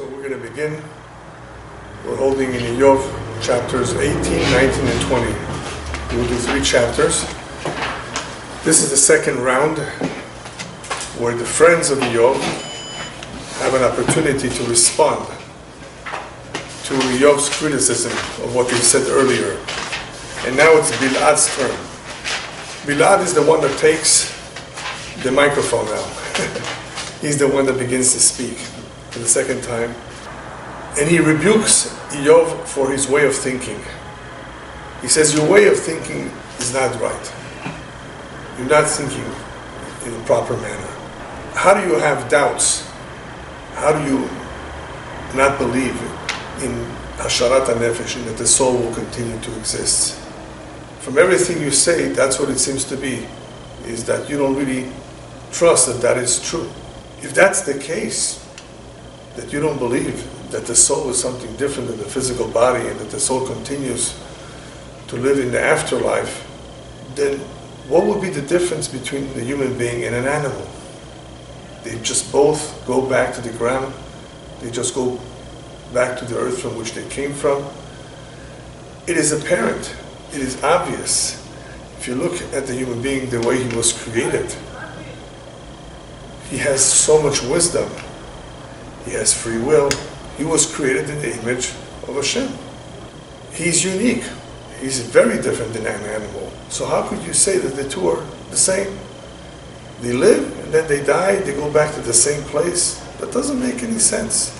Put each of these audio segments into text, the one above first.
So we're going to begin. We're holding in Iyov chapters 18, 19, and 20. We'll do three chapters. This is the second round where the friends of Iyov have an opportunity to respond to Iyov's criticism of what he said earlier. And now it's Bildad's turn. Bildad is the one that takes the microphone now. He's the one that begins to speak the second time. And he rebukes Iyov for his way of thinking. He says, Your way of thinking is not right. You're not thinking in a proper manner. How do you have doubts? How do you not believe in Hisharut HaNefesh, and that the soul will continue to exist? From everything you say, that's what it seems to be, is that you don't really trust that that is true. If that's the case, that you don't believe that the soul is something different than the physical body and that the soul continues to live in the afterlife, then what would be the difference between the human being and an animal? They just both go back to the ground, they just go back to the earth from which they came from. It is apparent, it is obvious. If you look at the human being the way he was created, he has so much wisdom he has free will. He was created in the image of Hashem. He's unique. He's very different than an animal. So how could you say that the two are the same? They live and then they die, they go back to the same place. That doesn't make any sense.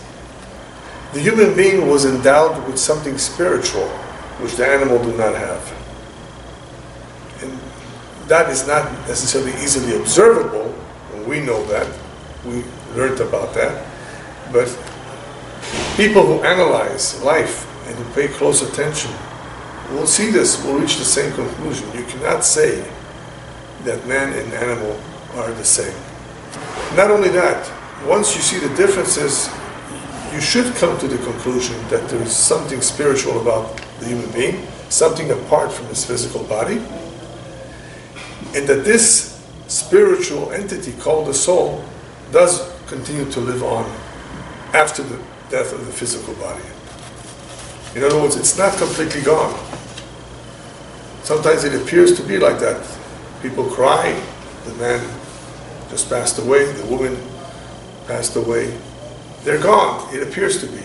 The human being was endowed with something spiritual, which the animal do not have. And that is not necessarily easily observable, and we know that. We learned about that. But people who analyze life and who pay close attention will see this, will reach the same conclusion. You cannot say that man and animal are the same. Not only that, once you see the differences, you should come to the conclusion that there is something spiritual about the human being, something apart from his physical body, and that this spiritual entity called the soul does continue to live on after the death of the physical body. In other words, it's not completely gone. Sometimes it appears to be like that. People cry, the man just passed away, the woman passed away. They're gone, it appears to be.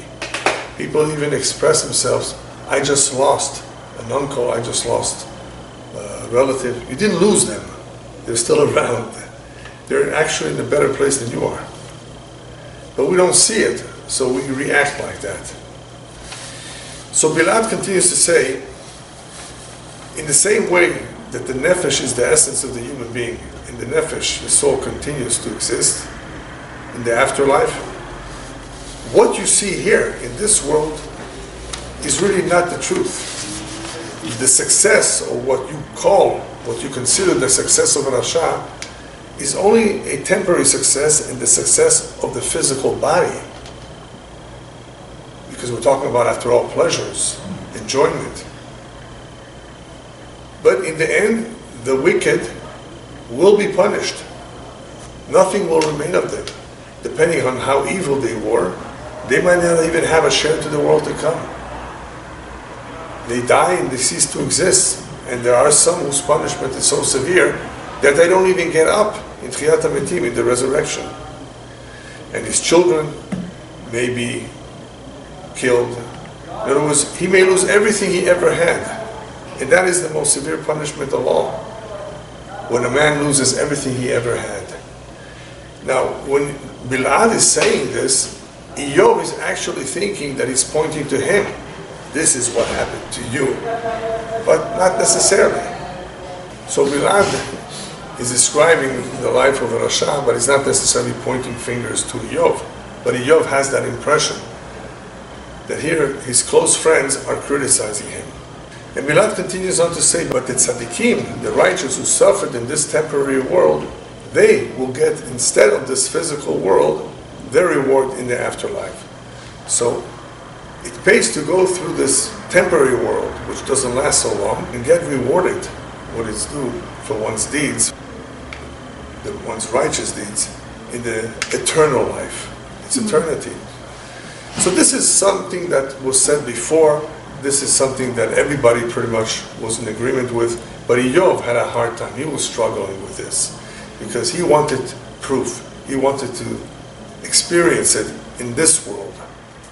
People even express themselves, I just lost an uncle, I just lost a relative. You didn't lose them, they're still around. They're actually in a better place than you are. But we don't see it, so we react like that. So Bildad continues to say, in the same way that the nefesh is the essence of the human being, in the nefesh, the soul continues to exist in the afterlife, what you see here in this world is really not the truth. The success, or what you call, what you consider the success of Rasha, is only a temporary success in the success of the physical body. Because we're talking about, after all, pleasures, enjoyment. But in the end, the wicked will be punished. Nothing will remain of them. Depending on how evil they were, they might not even have a share to the world to come. They die and they cease to exist. And there are some whose punishment is so severe that they don't even get up in Tchiyat in the resurrection. And his children may be killed. In other words, he may lose everything he ever had. And that is the most severe punishment of all. When a man loses everything he ever had. Now, when Bildad is saying this, Iyov is actually thinking that he's pointing to him. This is what happened to you. But not necessarily. So Bildad is describing the life of Rasha, but he's not necessarily pointing fingers to Iyov. But Iyov has that impression that here his close friends are criticizing him. And Bildad continues on to say, but the tzaddikim, the righteous who suffered in this temporary world, they will get, instead of this physical world, their reward in the afterlife. So it pays to go through this temporary world, which doesn't last so long, and get rewarded what is due for one's deeds the one's righteous deeds in the eternal life. It's mm-hmm. eternity. So this is something that was said before. This is something that everybody pretty much was in agreement with. But Iyov had a hard time. He was struggling with this because he wanted proof. He wanted to experience it in this world.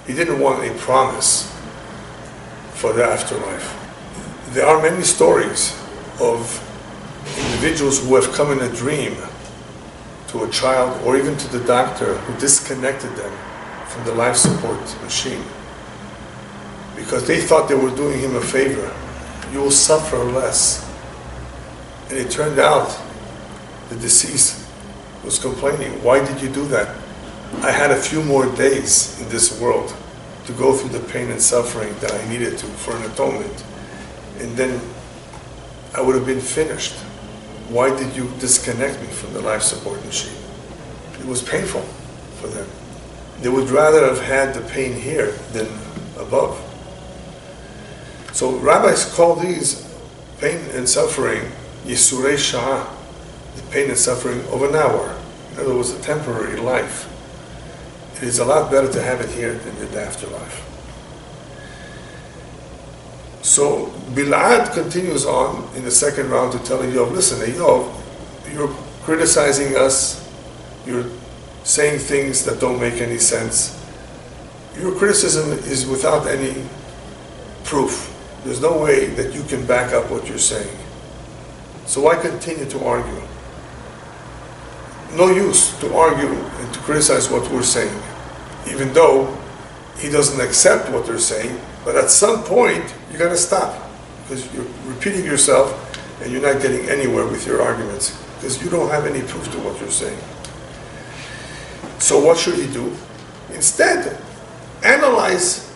He didn't want a promise for the afterlife. There are many stories of individuals who have come in a dream to a child or even to the doctor who disconnected them from the life support machine because they thought they were doing him a favor. You will suffer less. And it turned out the deceased was complaining, Why did you do that? I had a few more days in this world to go through the pain and suffering that I needed to for an atonement. And then I would have been finished. Why did you disconnect me from the life support machine? It was painful for them. They would rather have had the pain here than above. So rabbis call these pain and suffering Yisurei shah, the pain and suffering of an hour. In other words, a temporary life. It is a lot better to have it here than in the afterlife. So Bildad continues on in the second round to tell Iyov, listen, Iyov, you're criticizing us, you're saying things that don't make any sense. Your criticism is without any proof. There's no way that you can back up what you're saying. So why continue to argue? No use to argue and to criticize what we're saying, even though he doesn't accept what they're saying. But at some point, you got to stop because you're repeating yourself and you're not getting anywhere with your arguments because you don't have any proof to what you're saying. So what should he do? Instead, analyze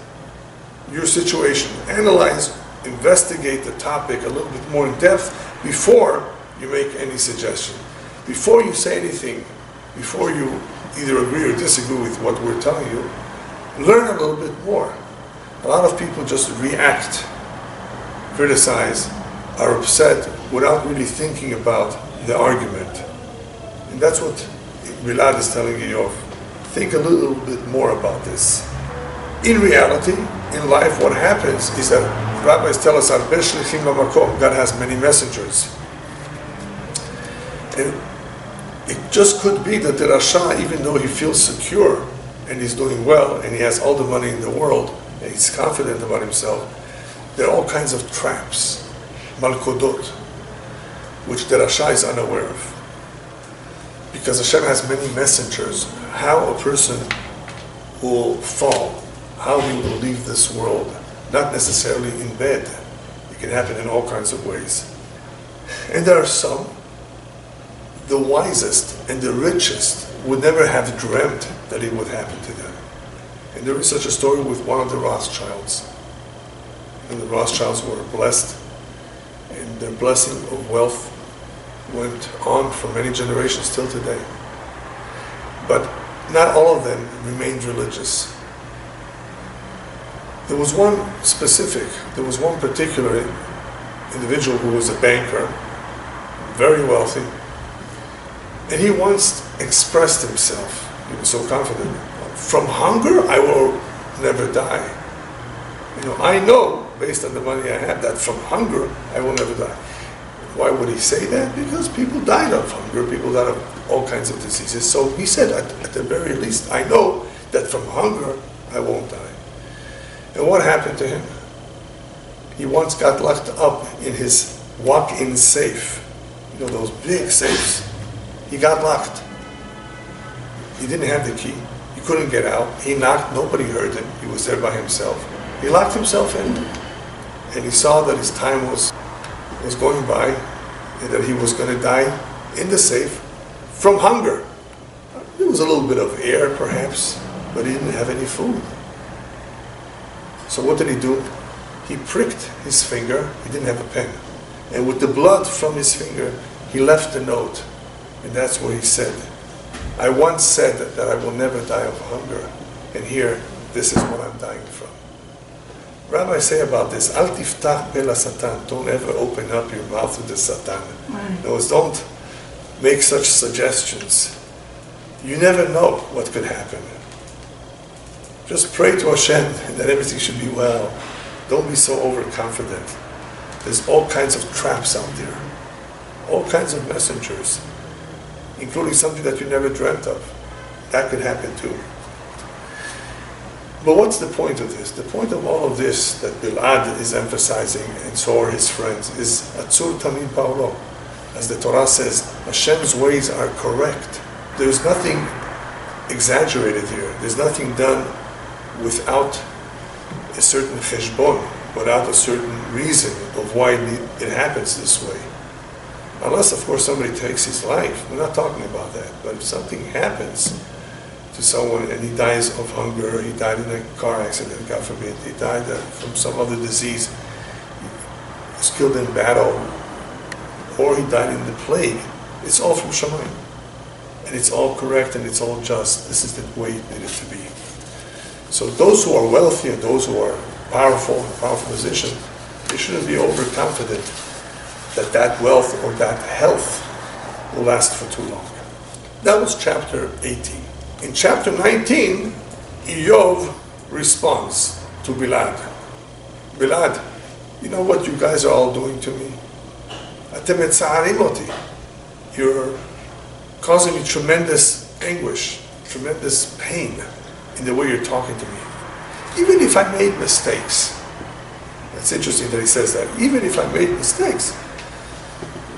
your situation, analyze, investigate the topic a little bit more in depth before you make any suggestion. Before you say anything, before you either agree or disagree with what we're telling you, learn a little bit more. A lot of people just react, criticize, are upset without really thinking about the argument. And that's what Bildad is telling Iyov, think a little bit more about this. In reality, in life, what happens is that rabbis tell us, God has many messengers. And it just could be that the Rasha, even though he feels secure and he's doing well and he has all the money in the world he's confident about himself, there are all kinds of traps, malkodot, which the Rasha is unaware of because Hashem has many messengers, how a person will fall, how he will leave this world, not necessarily in bed. It can happen in all kinds of ways. And there are some, the wisest and the richest would never have dreamt that it would happen to them. And there is such a story with one of the Rothschilds. And the Rothschilds were blessed, and their blessing of wealth went on for many generations till today. But not all of them remained religious. There was one specific, there was one particular individual who was a banker, very wealthy, and he once expressed himself, he was so confident, from hunger I will never die. You know, I know, based on the money I have, that from hunger I will never die. Why would he say that? Because people died of hunger, people died of all kinds of diseases. So he said, at, at the very least, I know that from hunger I won't die. And what happened to him? He once got locked up in his walk-in safe. You know, those big safes. He got locked. He didn't have the key. He couldn't get out. He knocked. Nobody heard him. He was there by himself. He locked himself in. And he saw that his time was was going by and that he was going to die in the safe from hunger. There was a little bit of air, perhaps, but he didn't have any food. So what did he do? He pricked his finger. He didn't have a pen. And with the blood from his finger, he left a note. And that's what he said, I once said that I will never die of hunger. And here, this is what I'm dying from. Rabbis say about this, Al tiftach peh lasatan, don't ever open up your mouth to the satan. Right. No, don't make such suggestions. You never know what could happen. Just pray to Hashem that everything should be well. Don't be so overconfident. There's all kinds of traps out there, all kinds of messengers, including something that you never dreamt of. That could happen too. But what's the point of this? The point of all of this that Bildad is emphasizing, and so are his friends, is HaTzur Tamim Pa'olo. As the Torah says, Hashem's ways are correct. There's nothing exaggerated here. There's nothing done without a certain cheshbon, without a certain reason of why it happens this way. Unless, of course, somebody takes his life. We're not talking about that. But if something happens, to someone and he dies of hunger, he died in a car accident, God forbid, he died uh, from some other disease, he was killed in battle, or he died in the plague. It's all from Shemayim. And it's all correct and it's all just. This is the way it to be. So those who are wealthy and those who are powerful, in powerful position, they shouldn't be overconfident that that wealth or that health will last for too long. That was chapter 18. In chapter 19, Iyov responds to Bildad. Bildad, you know what you guys are all doing to me? You're causing me tremendous anguish, tremendous pain in the way you're talking to me. Even if I made mistakes, it's interesting that he says that. Even if I made mistakes,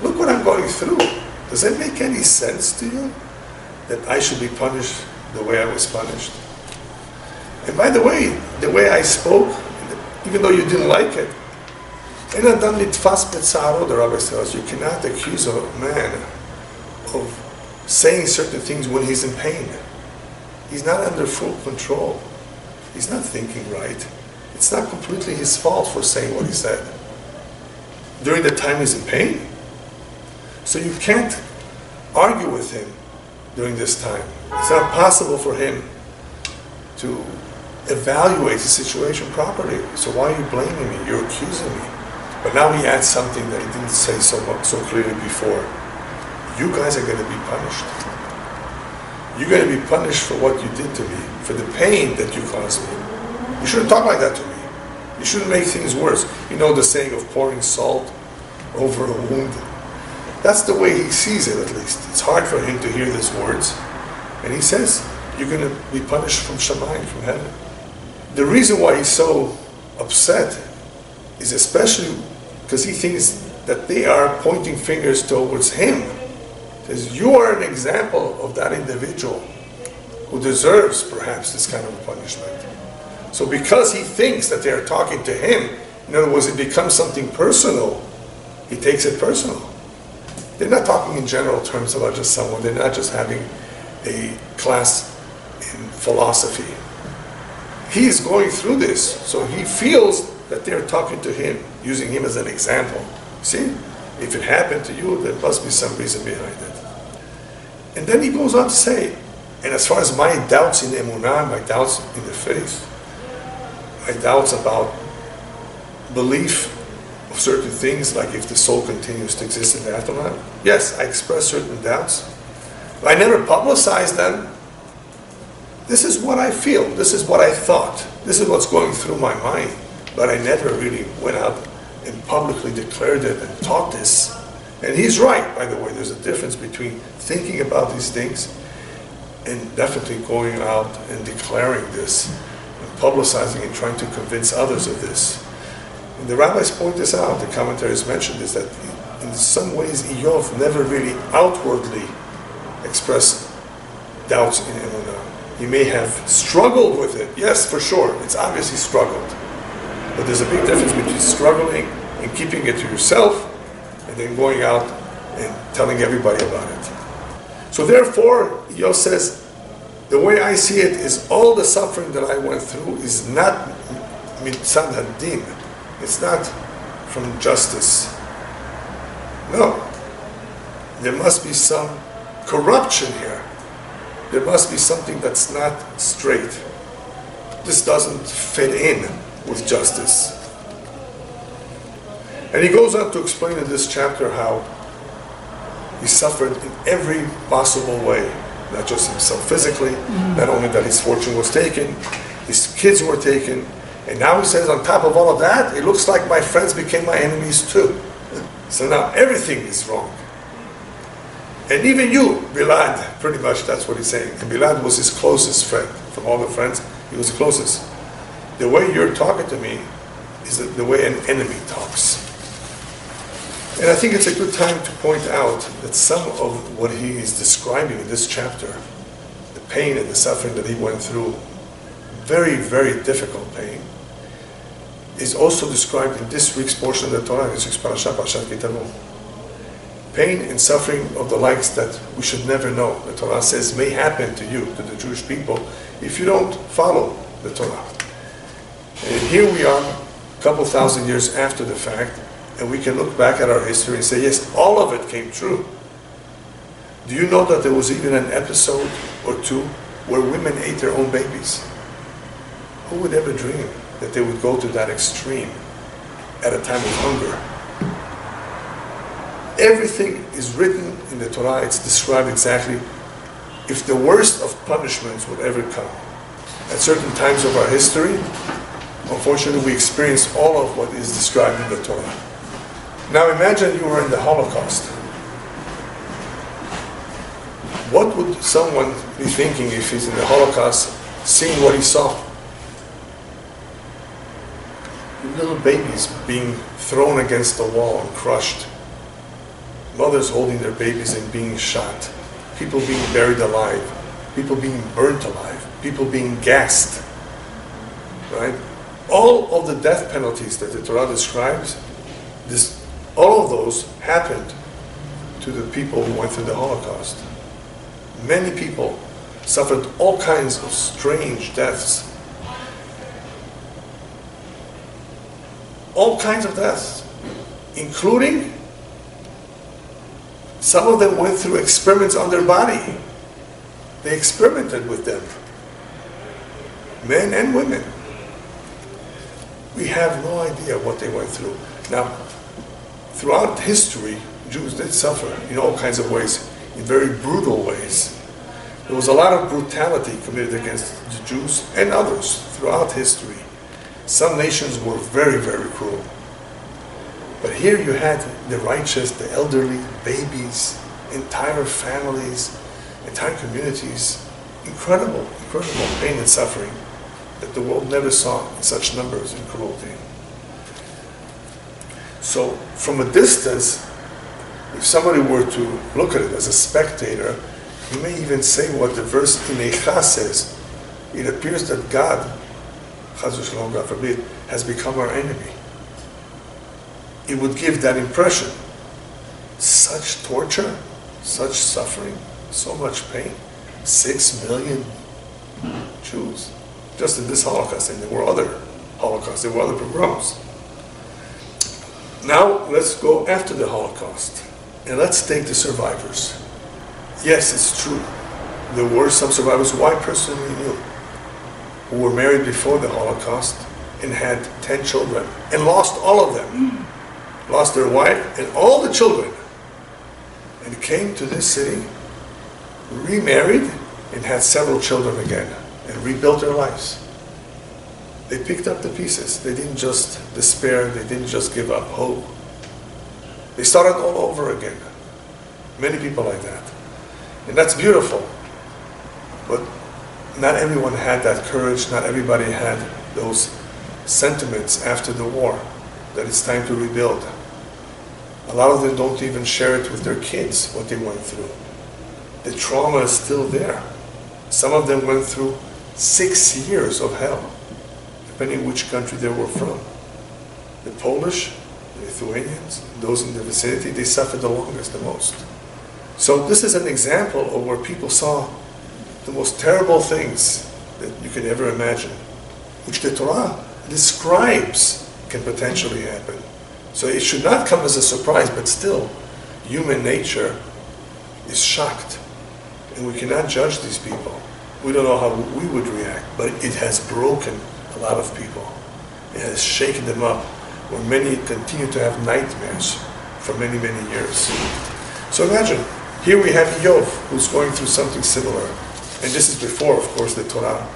look what I'm going through. Does that make any sense to you? That I should be punished the way I was punished. And by the way, the way I spoke, even though you didn't like it, the Rabbi says, you cannot accuse a man of saying certain things when he's in pain. He's not under full control. He's not thinking right. It's not completely his fault for saying what he said. During the time he's in pain. So you can't argue with him during this time. It's not possible for him to evaluate the situation properly. So why are you blaming me? You're accusing me. But now he adds something that he didn't say so so clearly before. You guys are going to be punished. You're going to be punished for what you did to me, for the pain that you caused me. You shouldn't talk like that to me. You shouldn't make things worse. You know the saying of pouring salt over a wound that's the way he sees it, at least. It's hard for him to hear these words. And he says, You're going to be punished from Shemayim, from heaven. The reason why he's so upset is especially because he thinks that they are pointing fingers towards him. Says, You are an example of that individual who deserves perhaps this kind of punishment. So because he thinks that they are talking to him, in other words, it becomes something personal, he takes it personal. They're not talking in general terms about just someone. They're not just having a class in philosophy. He's going through this, so he feels that they're talking to him, using him as an example. See, if it happened to you, there must be some reason behind it. And then he goes on to say, and as far as my doubts in emunah, my doubts in the faith, my doubts about belief of certain things, like if the soul continues to exist in the afterlife? Yes, I express certain doubts. I never publicize them. This is what I feel. This is what I thought. This is what's going through my mind. But I never really went out and publicly declared it and taught this. And he's right, by the way. There's a difference between thinking about these things and definitely going out and declaring this and publicizing and trying to convince others of this. And the rabbis point this out, the commentaries mention this, that in some ways Iyov never really outwardly expressed doubts in Emunah. He may have struggled with it, yes, for sure, it's obviously struggled. But there's a big difference between struggling and keeping it to yourself and then going out and telling everybody about it. So therefore, Iyov says, the way I see it is all the suffering that I went through is not mitzad hadin, it's not from justice. No. There must be some corruption here. There must be something that's not straight. This doesn't fit in with justice. And he goes on to explain in this chapter how he suffered in every possible way, not just himself physically, mm-hmm. not only that his fortune was taken, his kids were taken, and now he says, on top of all of that, it looks like my friends became my enemies too. So now everything is wrong. And even you, Bildad, pretty much that's what he's saying. And Bildad was his closest friend. From all the friends, he was the closest. The way you're talking to me is the way an enemy talks. And I think it's a good time to point out that some of what he is describing in this chapter, the pain and the suffering that he went through, very, very difficult pain, is also described in this week's portion of the Torah, this week's parasha, Parashat Ki Tavo. Pain and suffering of the likes that we should never know. The Torah says may happen to you, to the Jewish people, if you don't follow the Torah. And here we are, a couple thousand years after the fact, and we can look back at our history and say, yes, all of it came true. Do you know that there was even an episode or two where women ate their own babies? Who would ever dream that they would go to that extreme at a time of hunger? Everything is written in the Torah, it's described exactly. If the worst of punishments would ever come, at certain times of our history, unfortunately, we experience all of what is described in the Torah. Now imagine you were in the Holocaust. What would someone be thinking if he's in the Holocaust, seeing what he saw? Little babies being thrown against the wall and crushed. Mothers holding their babies and being shot. People being buried alive. People being burnt alive. People being gassed. Right? All of the death penalties that the Torah describes, this all of those happened to the people who went through the Holocaust. Many people suffered all kinds of strange deaths. All kinds of deaths, including some of them went through experiments on their body. They experimented with them, men and women. We have no idea what they went through. Now, throughout history, Jews did suffer in all kinds of ways, in very brutal ways. There was a lot of brutality committed against the Jews and others throughout history. Some nations were very, very cruel. But here you had the righteous, the elderly, babies, entire families, entire communities. Incredible, incredible pain and suffering that the world never saw in such numbers and cruelty. So from a distance, if somebody were to look at it as a spectator, he may even say what the verse in Eicha says. It appears that God, God forbid, has become our enemy. It would give that impression. Such torture, such suffering, so much pain. Six million Jews, just in this Holocaust, and there were other Holocausts, there were other pogroms. Now let's go after the Holocaust and let's take the survivors. Yes, it's true. There were some survivors who I personally knew who were married before the Holocaust and had 10 children and lost all of them. Lost their wife and all the children. And came to this city, remarried, and had several children again and rebuilt their lives they picked up the pieces. They didn't just despair, they didn't just give up hope. They started all over again. Many people like that. And that's beautiful. But not everyone had that courage, not everybody had those sentiments after the war that it's time to rebuild. A lot of them don't even share it with their kids, what they went through. The trauma is still there. Some of them went through six years of hell depending which country they were from. The Polish, the Lithuanians, those in the vicinity, they suffered the longest, the most. So this is an example of where people saw the most terrible things that you could ever imagine, which the Torah describes can potentially happen. So it should not come as a surprise, but still, human nature is shocked. And we cannot judge these people. We don't know how we would react, but it has broken a lot of people. It has shaken them up, where many continue to have nightmares for many, many years. So imagine, here we have Iyov, who's going through something similar. And this is before, of course, the Torah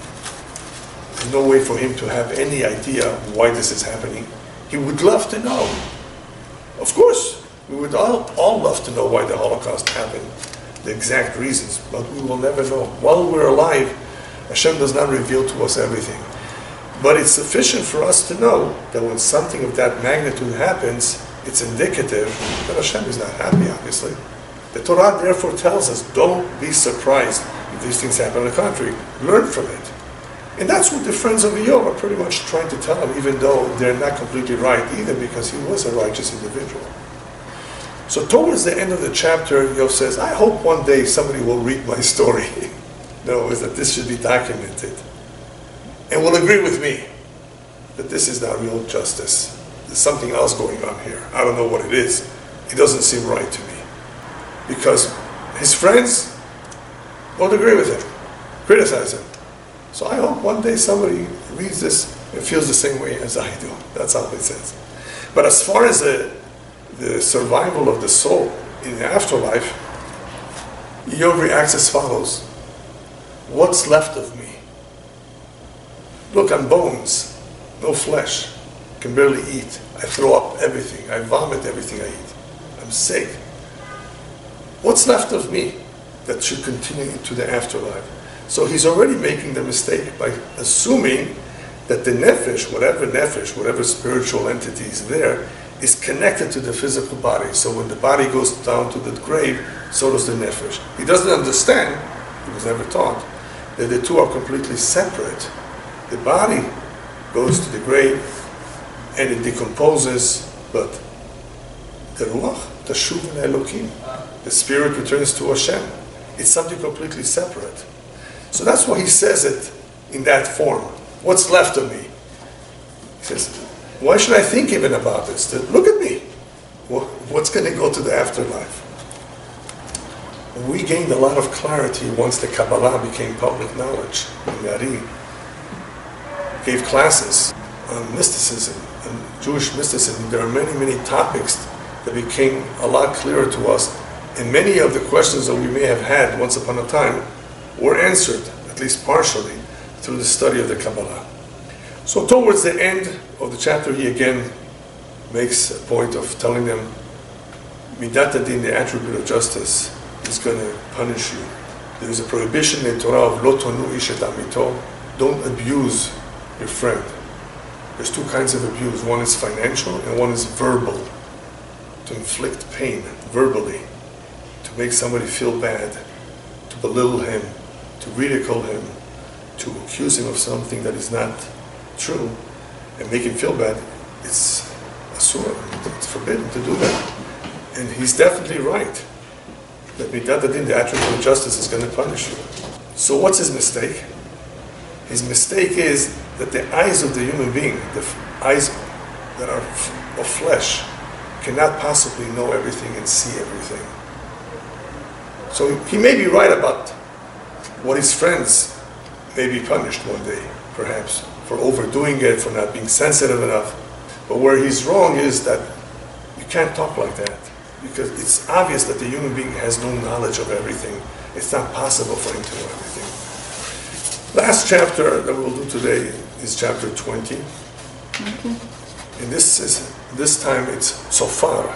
there's no way for him to have any idea why this is happening. He would love to know. Of course, we would all, all love to know why the Holocaust happened, the exact reasons, but we will never know. While we're alive, Hashem does not reveal to us everything. But it's sufficient for us to know that when something of that magnitude happens, it's indicative that Hashem is not happy, obviously. The Torah therefore tells us, don't be surprised if these things happen. in the country, learn from it. And that's what the friends of Iyov are pretty much trying to tell him, even though they're not completely right either, because he was a righteous individual. So towards the end of the chapter, Iyov says, I hope one day somebody will read my story. no, is that this should be documented and will agree with me that this is not real justice. There's something else going on here. I don't know what it is. It doesn't seem right to me. Because his friends won't agree with him, criticize him. So I hope one day somebody reads this and feels the same way as I do. That's all it says. But as far as the, the survival of the soul in the afterlife, Iyov reacts as follows What's left of me? Look, I'm bones, no flesh. Can barely eat. I throw up everything. I vomit everything I eat. I'm sick. What's left of me that should continue into the afterlife? So he's already making the mistake by assuming that the nefesh, whatever nefesh, whatever spiritual entity is there, is connected to the physical body. So when the body goes down to the grave, so does the nefesh. He doesn't understand, he was never taught, that the two are completely separate the body goes to the grave and it decomposes, but the ruach, the shuv and Elohim, the spirit returns to Hashem. It's something completely separate. So that's why he says it in that form. What's left of me? He says, why should I think even about this? Look at me. What's going to go to the afterlife? We gained a lot of clarity once the Kabbalah became public knowledge in Ari gave classes on mysticism and Jewish mysticism. There are many, many topics that became a lot clearer to us, and many of the questions that we may have had once upon a time were answered, at least partially, through the study of the Kabbalah. So, towards the end of the chapter, he again makes a point of telling them, Midat HaDin, the attribute of justice, is going to punish you. There is a prohibition in Torah of Lo tonu ish et amito, don't abuse your friend. There's two kinds of abuse. One is financial and one is verbal. To inflict pain verbally, make somebody feel bad, to belittle him, to ridicule him, to accuse him of something that is not true, and make him feel bad, it's a asur. It's forbidden to do that. And he's definitely right. That Midat the attribute of justice, is going to punish you. So what's his mistake? His mistake is that the eyes of the human being, the eyes that are of flesh, cannot possibly know everything and see everything. So he may be right about what his friends may be punished one day, perhaps, for overdoing it, for not being sensitive enough. But where he's wrong is that you can't talk like that because it's obvious that the human being has no knowledge of everything. It's not possible for him to know everything. Last chapter that we'll do today is chapter 20. Okay. And this is this time it's Sofar,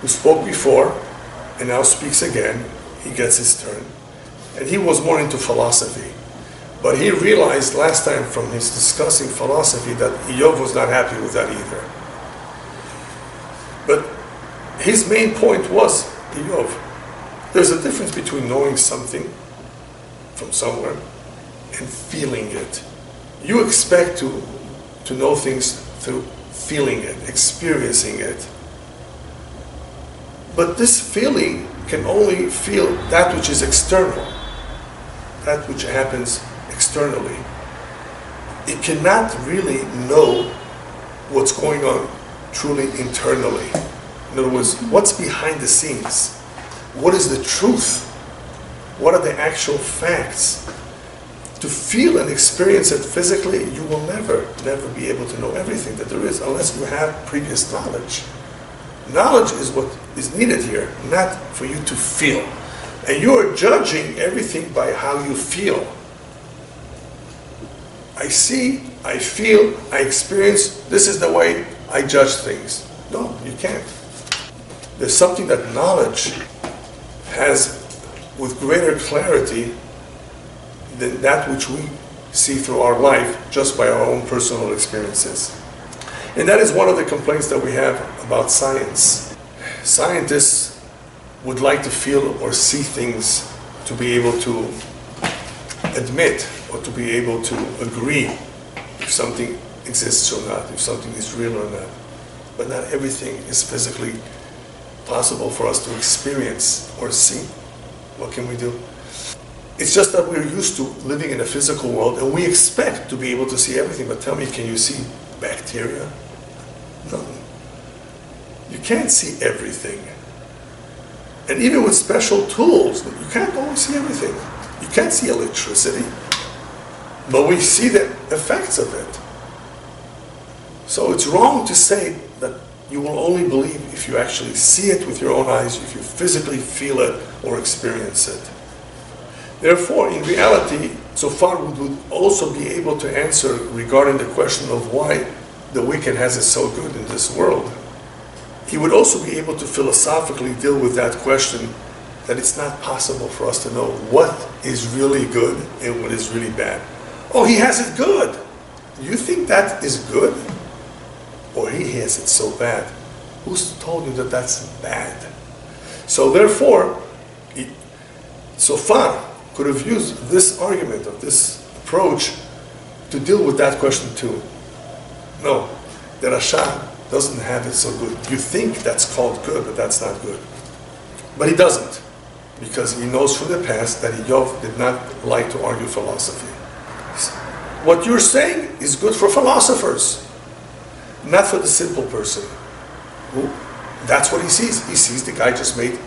who spoke before and now speaks again. He gets his turn. And he was more into philosophy. But he realized last time from his discussing philosophy that Iyov was not happy with that either. But his main point was Iyov. There's a difference between knowing something from somewhere and feeling it you expect to, to know things through feeling it, experiencing it. But this feeling can only feel that which is external, that which happens externally. It cannot really know what's going on truly internally. In other words, what's behind the scenes? What is the truth? What are the actual facts? to feel and experience it physically, you will never, never be able to know everything that there is unless you have previous knowledge. Knowledge is what is needed here, not for you to feel. And you are judging everything by how you feel. I see, I feel, I experience, this is the way I judge things. No, you can't. There's something that knowledge has with greater clarity than that which we see through our life just by our own personal experiences. And that is one of the complaints that we have about science. Scientists would like to feel or see things to be able to admit or to be able to agree if something exists or not, if something is real or not. But not everything is physically possible for us to experience or see. What can we do? It's just that we're used to living in a physical world and we expect to be able to see everything. But tell me, can you see bacteria? No. You can't see everything. And even with special tools, you can't always see everything. You can't see electricity, but we see the effects of it. So it's wrong to say that you will only believe if you actually see it with your own eyes, if you physically feel it or experience it. Therefore, in reality, Sofar we would also be able to answer regarding the question of why the wicked has it so good in this world. He would also be able to philosophically deal with that question that it's not possible for us to know what is really good and what is really bad. Oh, he has it good. You think that is good? Or he has it so bad? Who's told you that that's bad? So therefore, Sofar could have used this argument of this approach to deal with that question too. No, the Rasha doesn't have it so good. You think that's called good, but that's not good. But he doesn't because he knows from the past that Iyov did not like to argue philosophy. What you're saying is good for philosophers, not for the simple person. That's what he sees. He sees the guy just made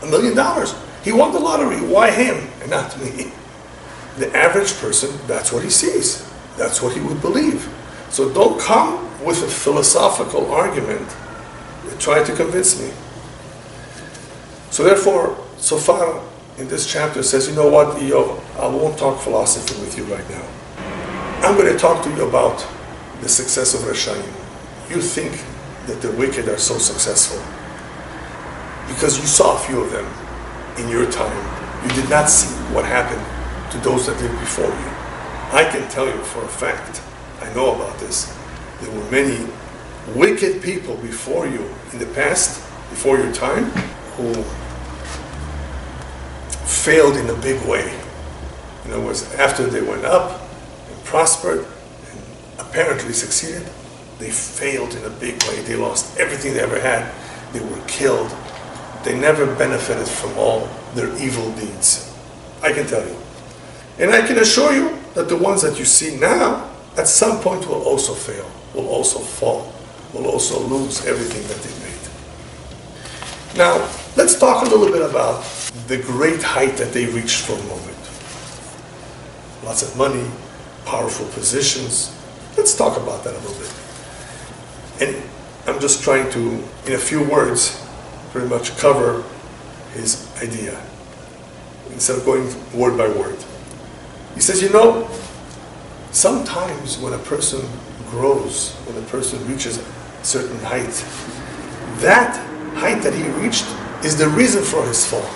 a million dollars. He won the lottery. Why him and not me? The average person, that's what he sees. That's what he would believe. So don't come with a philosophical argument and try to convince me. So therefore, Sofar in this chapter says, you know what, Iyov, I won't talk philosophy with you right now. I'm going to talk to you about the success of Rashaim. You think that the wicked are so successful because you saw a few of them in your time. You did not see what happened to those that lived before you. I can tell you for a fact, I know about this, there were many wicked people before you in the past, before your time, who failed in a big way. In other words, after they went up and prospered and apparently succeeded, they failed in a big way. They lost everything they ever had. They were killed. They never benefited from all their evil deeds. I can tell you. And I can assure you that the ones that you see now, at some point will also fail, will also fall, will also lose everything that they made. Now, let's talk a little bit about the great height that they reached for a moment. Lots of money, powerful positions. Let's talk about that a little bit. And I'm just trying to, in a few words, pretty much cover his idea instead of going word by word. He says, you know, sometimes when a person grows, when a person reaches a certain height, that height that he reached is the reason for his fall.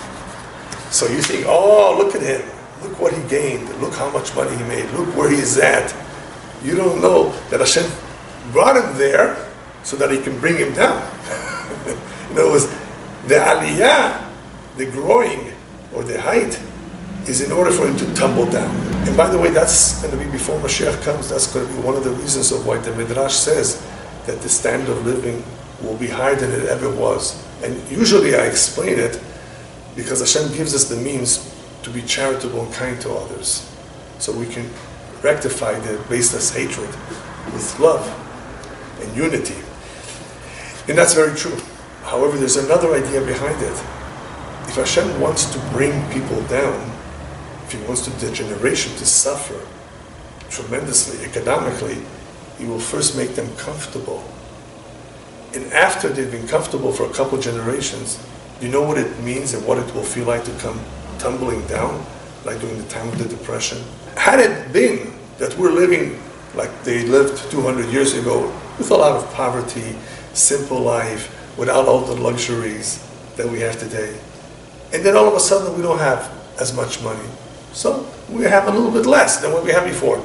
So you think, oh, look at him. Look what he gained. Look how much money he made. Look where he is at. You don't know that Hashem brought him there so that he can bring him down. in other words, the aliyah, the growing, or the height, is in order for him to tumble down. And by the way, that's going to be before Mashiach comes. That's going to be one of the reasons of why the Midrash says that the standard of living will be higher than it ever was. And usually I explain it because Hashem gives us the means to be charitable and kind to others. So we can rectify the baseless hatred with love and unity. And that's very true. However, there's another idea behind it. If Hashem wants to bring people down, if He wants the generation to suffer tremendously economically, He will first make them comfortable. And after they've been comfortable for a couple generations, you know what it means and what it will feel like to come tumbling down, like during the time of the Depression? Had it been that we're living like they lived 200 years ago with a lot of poverty, simple life, without all the luxuries that we have today. And then all of a sudden we don't have as much money. So we have a little bit less than what we had before.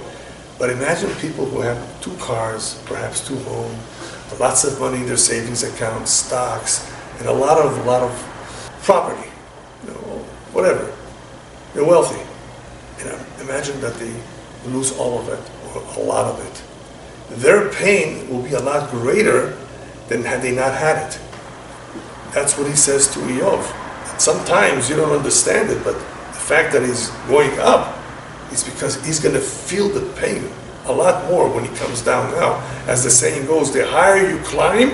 But imagine people who have two cars, perhaps two homes, lots of money in their savings accounts, stocks, and a lot of a lot of property, you know, whatever. They're wealthy. And imagine that they lose all of it, or a lot of it. Their pain will be a lot greater than had they not had it. That's what he says to Iyov. Sometimes you don't understand it, but the fact that he's going up is because he's going to feel the pain a lot more when he comes down now. As the saying goes, the higher you climb,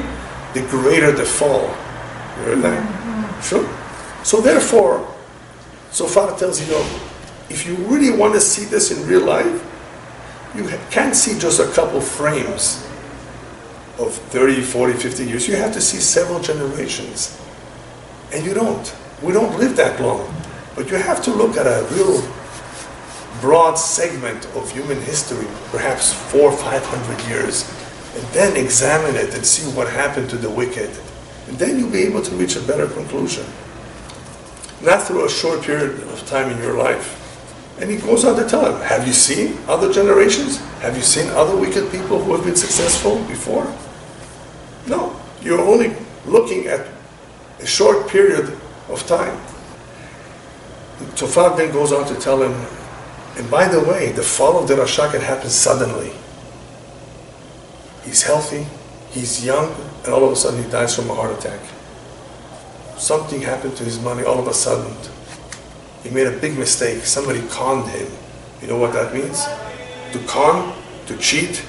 the greater the fall. You heard that? Mm-hmm. Sure. So therefore, so Father tells you, know, if you really want to see this in real life, you can't see just a couple frames of 30, 40, 50 years. You have to see several generations. And you don't. We don't live that long. But you have to look at a real broad segment of human history, perhaps four, or five hundred years, and then examine it and see what happened to the wicked. And then you'll be able to reach a better conclusion. Not through a short period of time in your life. And he goes on to tell him, have you seen other generations? Have you seen other wicked people who have been successful before? No. You're only looking at a short period of time. Sofar then goes on to tell him, and by the way, the fall of the Rasha can happen suddenly. He's healthy, he's young, and all of a sudden he dies from a heart attack. Something happened to his money all of a sudden. He made a big mistake. Somebody conned him. You know what that means? To con, to cheat.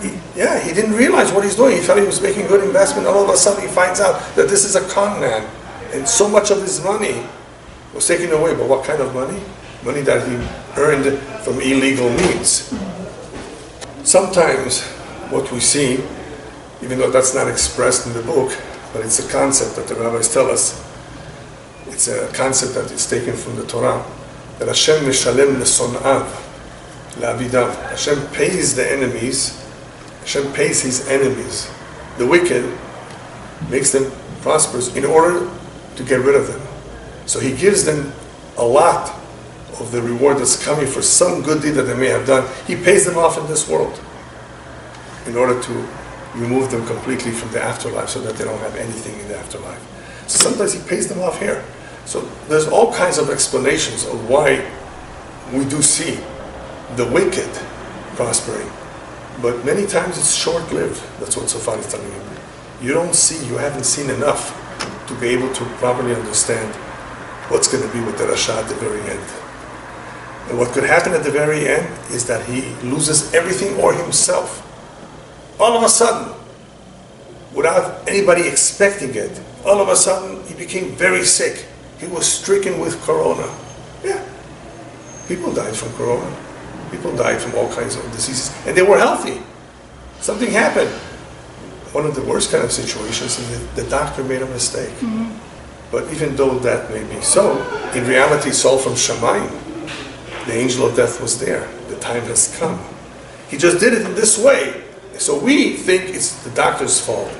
He, yeah, he didn't realize what he's doing. He thought he was making good investment. All of a sudden he finds out that this is a con man. And so much of his money was taken away. But what kind of money? money that he earned from illegal means. Sometimes what we see, even though that's not expressed in the book, but it's a concept that the rabbis tell us, it's a concept that is taken from the Torah, that Hashem mishalem leson'av, la'avidav. Hashem pays the enemies, Hashem pays his enemies, the wicked, makes them prosperous in order to get rid of them. So he gives them a lot of the reward that's coming for some good deed that they may have done, he pays them off in this world in order to remove them completely from the afterlife so that they don't have anything in the afterlife. So sometimes he pays them off here. So there's all kinds of explanations of why we do see the wicked prospering. But many times it's short-lived. That's what Sofar is telling you. You don't see, you haven't seen enough to be able to properly understand what's going to be with the Rasha at the very end. And what could happen at the very end is that he loses everything or himself. All of a sudden, without anybody expecting it, all of a sudden he became very sick. He was stricken with corona. Yeah. People died from corona. People died from all kinds of diseases. And they were healthy. Something happened. One of the worst kind of situations is that the doctor made a mistake. Mm-hmm. But even though that may be so, in reality it's all from Shamayim the angel of death was there. The time has come. He just did it in this way. So we think it's the doctor's fault.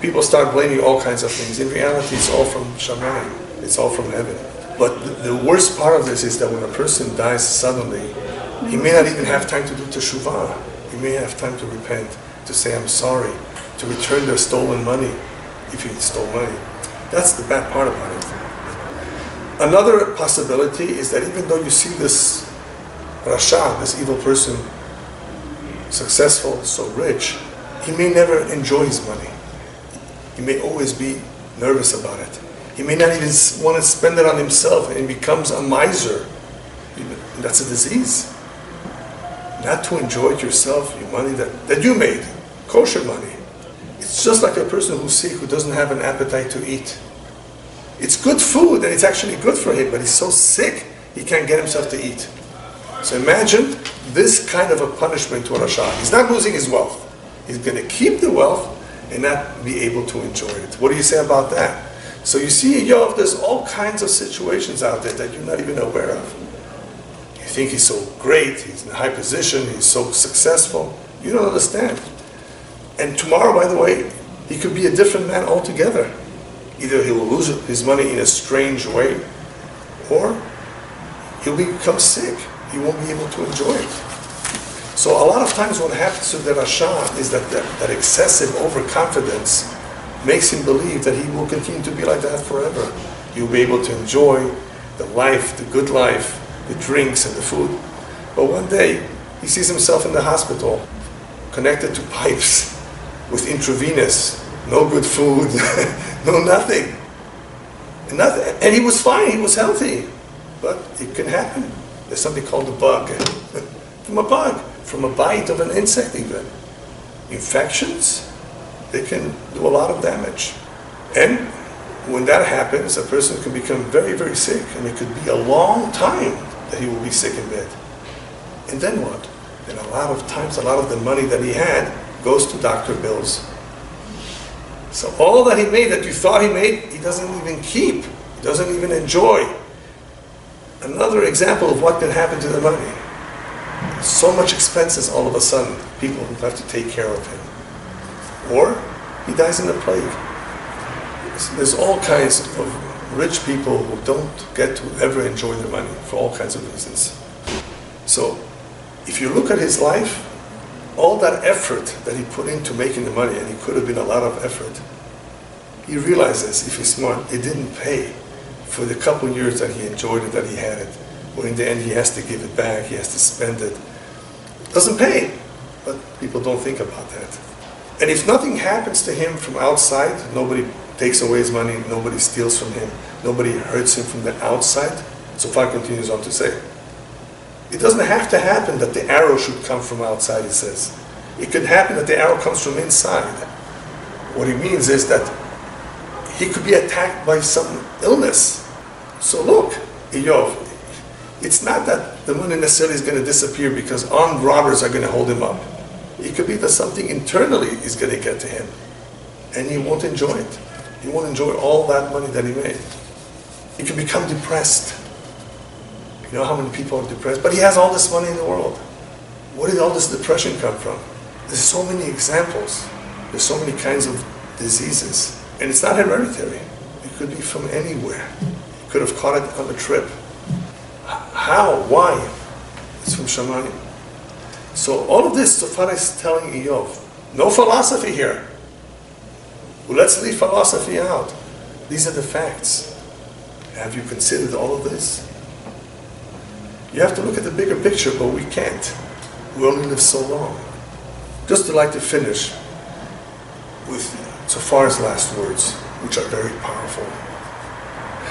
People start blaming all kinds of things. In reality, it's all from Shamayim. It's all from heaven. But the worst part of this is that when a person dies suddenly, he may not even have time to do teshuvah. He may have time to repent, to say, I'm sorry, to return their stolen money, if he stole money. That's the bad part about it. Another possibility is that even though you see this Rasha, this evil person, successful, so rich, he may never enjoy his money. He may always be nervous about it. He may not even want to spend it on himself and becomes a miser. That's a disease. Not to enjoy it yourself, your money that, that you made, kosher money. It's just like a person who's sick who doesn't have an appetite to eat. It's good food and it's actually good for him, but he's so sick he can't get himself to eat. So imagine this kind of a punishment to Rasha. He's not losing his wealth. He's going to keep the wealth and not be able to enjoy it. What do you say about that? So you see, Iyov, there's all kinds of situations out there that you're not even aware of. You think he's so great, he's in a high position, he's so successful. You don't understand. And tomorrow, by the way, he could be a different man altogether. Either he will lose his money in a strange way, or he'll become sick. He won't be able to enjoy it. So a lot of times what happens to the Rasha is that, that that excessive overconfidence makes him believe that he will continue to be like that forever. He'll be able to enjoy the life, the good life, the drinks and the food. But one day, he sees himself in the hospital, connected to pipes, with intravenous, no good food, no nothing. And, nothing. and he was fine, he was healthy. But it can happen. There's something called a bug. from a bug, from a bite of an insect even. Infections, they can do a lot of damage. And when that happens, a person can become very, very sick, and it could be a long time that he will be sick in bed. And then what? And a lot of times, a lot of the money that he had goes to doctor bills. So all that he made, that you thought he made, he doesn't even keep. He doesn't even enjoy. Another example of what can happen to the money. So much expenses all of a sudden, people who have to take care of him. Or he dies in a plague. There's all kinds of rich people who don't get to ever enjoy their money for all kinds of reasons. So if you look at his life, all that effort that he put into making the money, and it could have been a lot of effort, he realizes, if he's smart, it didn't pay for the couple years that he enjoyed it, that he had it. When in the end he has to give it back, he has to spend it. it doesn't pay, but people don't think about that. And if nothing happens to him from outside, nobody takes away his money, nobody steals from him, nobody hurts him from the outside, Sofar continues on to say, it doesn't have to happen that the arrow should come from outside, he says. It could happen that the arrow comes from inside. What he means is that he could be attacked by some illness. So look, Iyov, it's not that the money necessarily is going to disappear because armed robbers are going to hold him up. It could be that something internally is going to get to him, and he won't enjoy it. He won't enjoy all that money that he made. He could become depressed. You know how many people are depressed? But he has all this money in the world. Where did all this depression come from? There's so many examples. There's so many kinds of diseases. And it's not hereditary. It could be from anywhere. You could have caught it on a trip. How? Why? It's from Shamayim. So all of this, Sofar is telling Iyov, no philosophy here. Well, let's leave philosophy out. These are the facts. Have you considered all of this? You have to look at the bigger picture, but we can't. We only live so long. Just to like to finish with Sofar's last words, which are very powerful.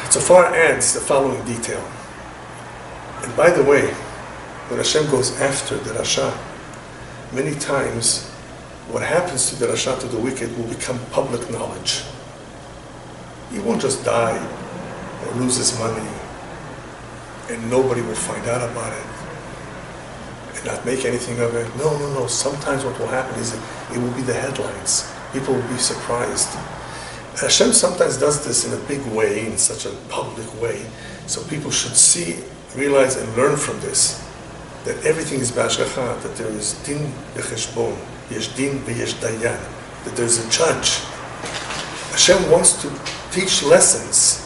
Zofar adds the following detail. And by the way, when Hashem goes after the Rasha, many times what happens to the Rasha, to the wicked, will become public knowledge. He won't just die or lose his money and nobody will find out about it and not make anything of it. No, no, no. Sometimes what will happen is it, it will be the headlines. People will be surprised. Hashem sometimes does this in a big way, in such a public way, so people should see, realize, and learn from this that everything is b'hashgacha, that there is din b'cheshbon, yesh din v'yesh dayan, that there's a judge. Hashem wants to teach lessons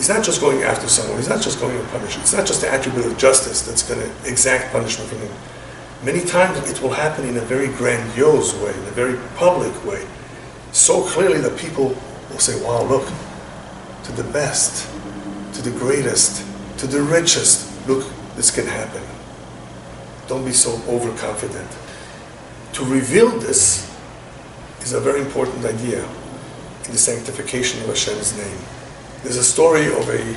He's not just going after someone, he's not just going to punish. It's not just the attribute of justice that's going to exact punishment from him. Many times it will happen in a very grandiose way, in a very public way, so clearly that people will say, wow, look, to the best, to the greatest, to the richest, look, this can happen. Don't be so overconfident. To reveal this is a very important idea in the sanctification of Hashem's name. There's a story of a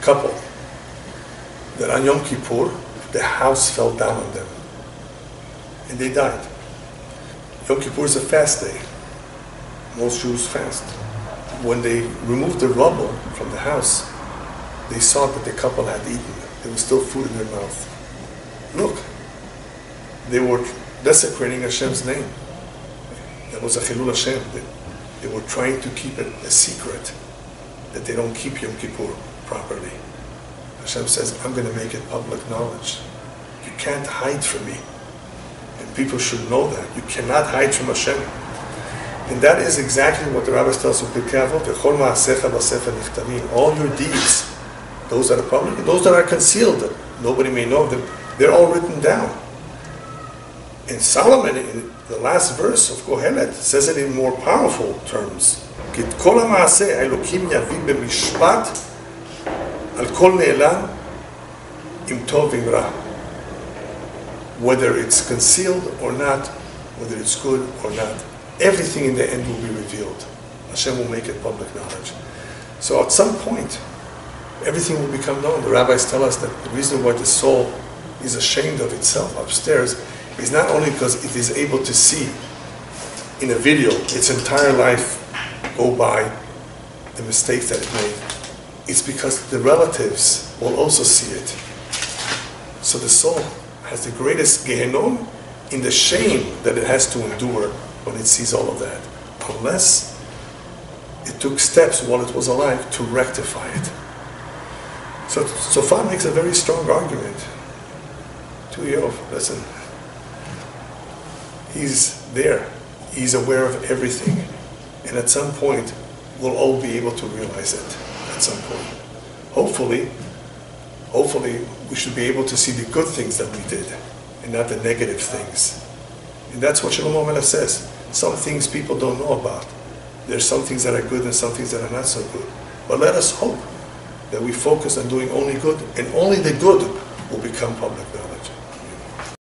couple that on Yom Kippur, the house fell down on them and they died. Yom Kippur is a fast day. Most Jews fast. When they removed the rubble from the house, they saw that the couple had eaten. There was still food in their mouth. Look, they were desecrating Hashem's name. That was a Chilul Hashem. They, they were trying to keep it a secret that they don't keep Yom Kippur properly. Hashem says, I'm going to make it public knowledge. You can't hide from me. And people should know that. You cannot hide from Hashem. And that is exactly what the rabbis tell us in Pirkei Avot. All your deeds, those that are public, those that are concealed, nobody may know them, they're all written down. And Solomon, in the last verse of Kohelet, says it in more powerful terms. כי את כל המעשה האלוקים יביא במשפט על כל נעלם עם טוב ועם רע. Whether it's concealed or not, whether it's good or not, everything in the end will be revealed. Hashem will make it public knowledge. So at some point, everything will become known. The rabbis tell us that the reason why the soul is ashamed of itself upstairs is not only because it is able to see in a video its entire life go by the mistakes that it made. It's because the relatives will also see it. So the soul has the greatest gehenom in the shame that it has to endure when it sees all of that, unless it took steps while it was alive to rectify it. So Sofar makes a very strong argument to Iyov. Listen, he's there. He's aware of everything. And at some point, we'll all be able to realize it. At some point. Hopefully, hopefully, we should be able to see the good things that we did and not the negative things. And that's what Shlomo HaMelech says. Some things people don't know about. There's some things that are good and some things that are not so good. But let us hope that we focus on doing only good, and only the good will become public.